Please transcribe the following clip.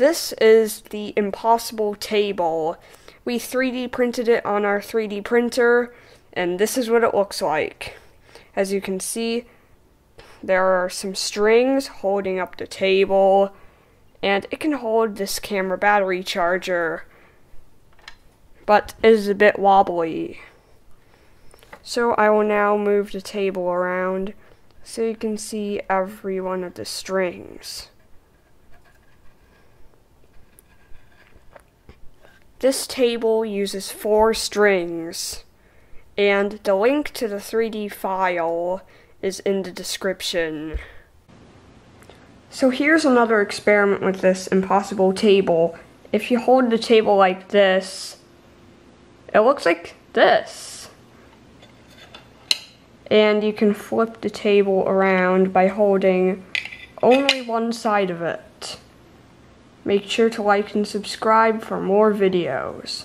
This is the impossible table. We 3D printed it on our 3D printer, and this is what it looks like. As you can see, there are some strings holding up the table, and it can hold this camera battery charger, but it is a bit wobbly. So I will now move the table around so you can see every one of the strings. This table uses four strings, and the link to the 3D file is in the description. So here's another experiment with this impossible table. If you hold the table like this, it looks like this. And you can flip the table around by holding only one side of it. Make sure to like and subscribe for more videos.